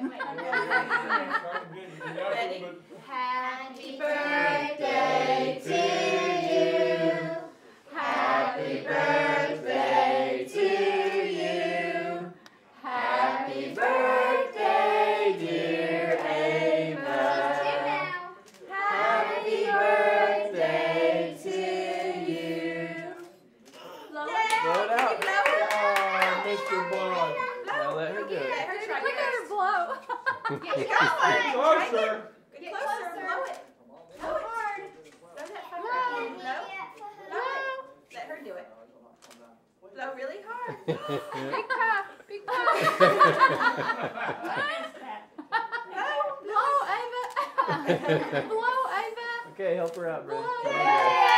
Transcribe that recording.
wait, wait. blow. Get Get. Closer. Get Get closer. closer. Blow it. Blow it hard. Blow that fucker in. Blow. Blow it. Let her do it. Blow really hard. Big puff. Big puff. Blow. Blow, Ava. Blow, Ava. Okay, help her out, bro. Blow. Yay.